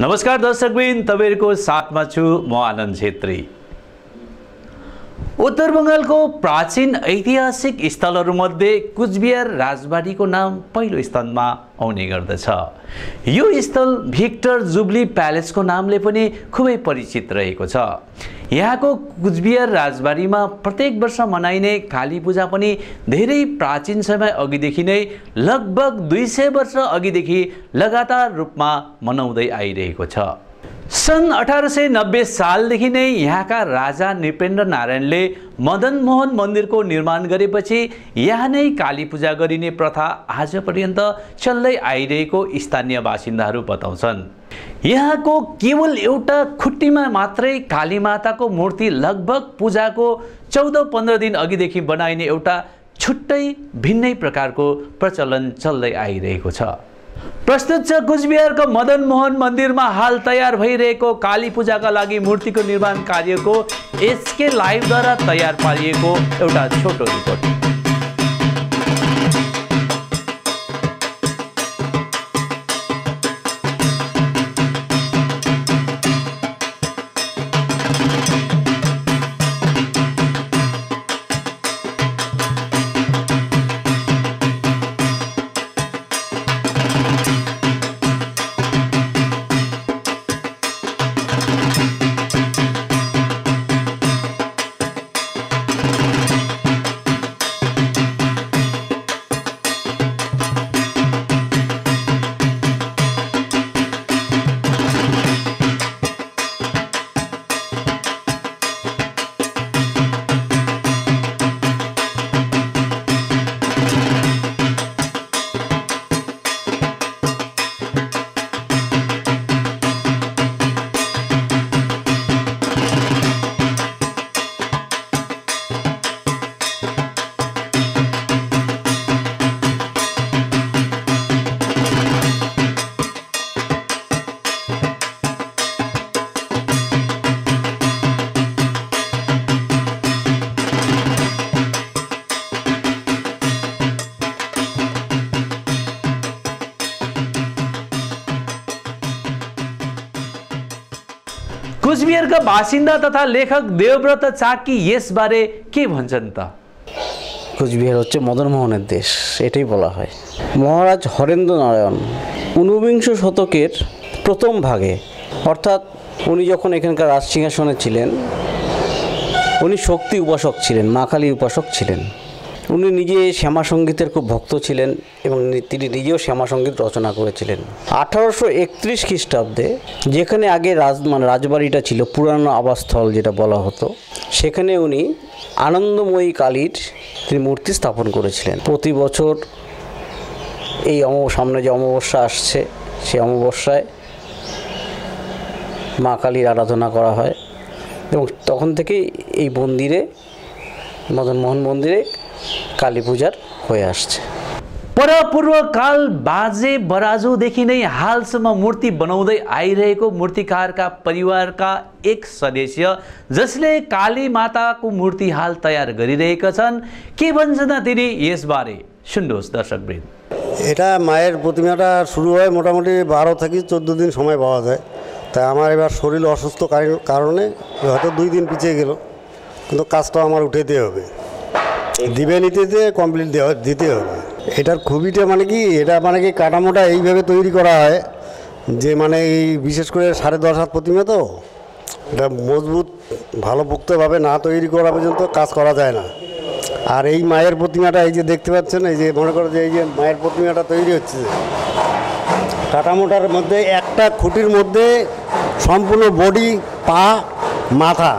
नमस्कार दर्शकबिन तपाईँहरूको साथमा छु म आनन्द छेत्री। उत्तर बङ्गालको प्राचीन ऐतिहासिक स्थलहरूमध्ये कुचबिहार राजबाडीको नाम पहिलो स्थानमा आउने गर्दछ। यो स्थल भिक्टर जुब्ली प्यालेसको नामले पनि खुबै परिचित रहेको छ। यहाँको कुचबिहार राजबाडीमा प्रत्येक वर्ष मनाइने काली पूजा पनि धेरै प्राचीन समय अघिदेखि नै लगभग दुई सय वर्ष अघिदेखि लगातार रूपमा मनाउँदै आइरहेको छ। सन् अठार सय नब्बे सालदेखि नै यहाँका राजा नृपेन्द्र नारायणले मदन मोहन मन्दिरको निर्माण गरेपछि यहाँ नै काली पूजा गरिने प्रथा आज पर्यन्त चल्दै आइरहेको स्थानीय बासिन्दाहरू बताउँछन्। यहाँको केवल एउटा खुट्टीमा मात्रै काली माताको मूर्ति लगभग पूजाको चौध पन्ध्र दिन अघिदेखि बनाइने एउटा छुट्टै भिन्नै प्रकारको प्रचलन चल्दै आइरहेको छ। प्रस्तुत छ कुचबिहारको मदन मोहन मन्दिरमा हाल तयार भइरहेको काली पूजाका लागि मूर्तिको निर्माण कार्यको एसके लाइभद्वारा तयार पारिएको एउटा छोटो रिपोर्ट। कुचबिहारका बासिन्दा तथा लेखक देवव्रत चाकी यसबारे के भन्छन् त কোচবিহার হচ্ছে মদনমোহনের দেশ এটাই বলা হয় মহারাজ হরেন্দ্র নারায়ণ ঊনবিংশ শতকের প্রথম ভাগে অর্থাৎ উনি যখন এখানকার রাজসিংহাসনে ছিলেন উনি শক্তি উপাসক ছিলেন মা কালীর উপাসক ছিলেন উনি নিজে শ্যামা সঙ্গীতের খুব ভক্ত ছিলেন এবং তিনি নিজেও শ্যামা সংগীত রচনা করেছিলেন। আঠারোশো একত্রিশ খ্রিস্টাব্দে যেখানে আগে রাজ মানে রাজবাড়িটা ছিল, পুরানো আবাসস্থল যেটা বলা হতো, সেখানে উনি আনন্দময়ী কালীর তিনি মূর্তি স্থাপন করেছিলেন। প্রতি বছর এই অম সামনে যে অমাবস্যা আসছে, সেই অমাবস্যায় মা কালীর আরাধনা করা হয় এবং তখন থেকেই এই মন্দিরে মদনমোহন মন্দিরে কালী পূজার হয়ে আসছে परपूर्व काल बाजे बराजुदेखि नै हालसम्म मूर्ति बनाउँदै आइरहेको मूर्तिकारका परिवारका एक सदस्य जसले काली माताको मूर्ति हाल तयार गरिरहेका छन् के भन्छन् तिनी यसबारे सुन्नुहोस् दर्शकवृन्द এটা মায়ের প্রতিমাটা শুরু হয় মোটামুটি বারো থেকে চোদ্দো দিন সময় পাওয়া যায় তাই আমার এবার শরীর অসুস্থ কারি- কারণে হয়তো দুই দিন পিছিয়ে গেল কিন্তু কাজটা আমার উঠে দিতে হবে দিবে নিতে কমপ্লিট দেওয়া দিতে হবে। এটার খুবিটা মানে কি? এটা মানে কি কাঠামোটা এইভাবে তৈরি করা হয় যে মানে এই বিশেষ করে সাড়ে দশ হাত প্রতিমা তো? এটা মজবুত, ভালো পুক্তভাবে না তৈরি করা পর্যন্ত কাজ করা যায় না। আর এই মায়ের প্রতিমাটা এই যে দেখতে পাচ্ছেন, এই যে মনে করো যে এই যে মায়ের প্রতিমাটা তৈরি হচ্ছে। কাঠামোটার মধ্যে একটা খুঁটির মধ্যে সম্পূর্ণ বডি, পা, মাথা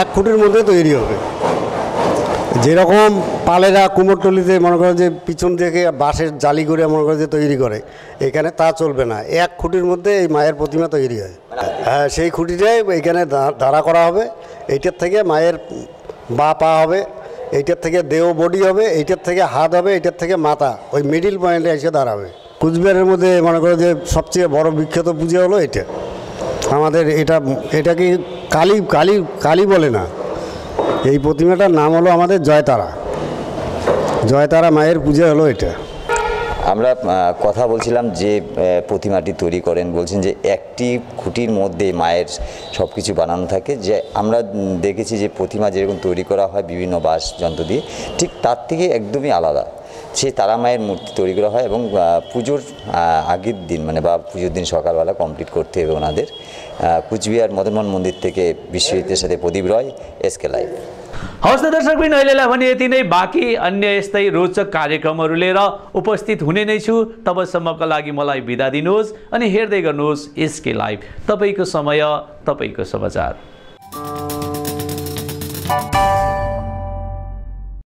এক খুঁটির মধ্যে তৈরি হবে। যেরকম পালেরা কুমোরটলিতে মনে করো যে পিছন থেকে বাঁশের জালি করে মনে করো যে তৈরি করে, এখানে তা চলবে না। এক খুঁটির মধ্যে এই মায়ের প্রতিমা তৈরি হয়। হ্যাঁ সেই খুঁটিটাই এখানে দাঁড়া করা হবে। এইটার থেকে মায়ের বা পা হবে, এইটার থেকে দেহ বডি হবে, এইটার থেকে হাত হবে, এইটার থেকে মাথা, ওই মিডিল পয়েন্টে এসে দাঁড়াবে। কুচবিহারের মধ্যে মনে করো যে সবচেয়ে বড় বিখ্যাত পুজো হলো এটা আমাদের এটা, এটাকে কালী কালী কালী বলে না। এই প্রতিমাটার নাম হলো আমাদের জয়তারা। জয়তারা মায়ের পূজা হলো এটা। আমরা কথা বলছিলাম যে প্রতিমাটি তৈরি করেন। বলছেন যে, একটি খুঁটির মধ্যে মায়ের সব কিছু বানানো থাকে। যে, আমরা দেখেছি যে, প্রতিমা যেরকম তৈরি করা হয় বিভিন্ন বাস যন্ত্র দিয়ে, ঠিক তার থেকে একদমই আলাদা। সেই তারা মায়ের মূর্তি তৈরি করা হয় এবং আহ, পুজোর আহ, আগের দিন মানে বা পুজোর দিন সকালবেলা কমপ্লিট করতে হবে ওনাদের আহ, কুচবিহার মদনমোহন মন্দির থেকে বিশ্বজিতের সাথে প্রদীপ রয় এসকে लाइभ हवस् त दर्शकबिन अहिलेलाई भने यति नै बाँकी अन्य यस्तै रोचक कार्यक्रमहरू लिएर उपस्थित हुने नै छु तबसम्मको लागि मलाई बिदा दिनुहोस् अनि हेर्दै गर्नुहोस् एसके लाइभ तपाईँको समय तपाईँको समाचार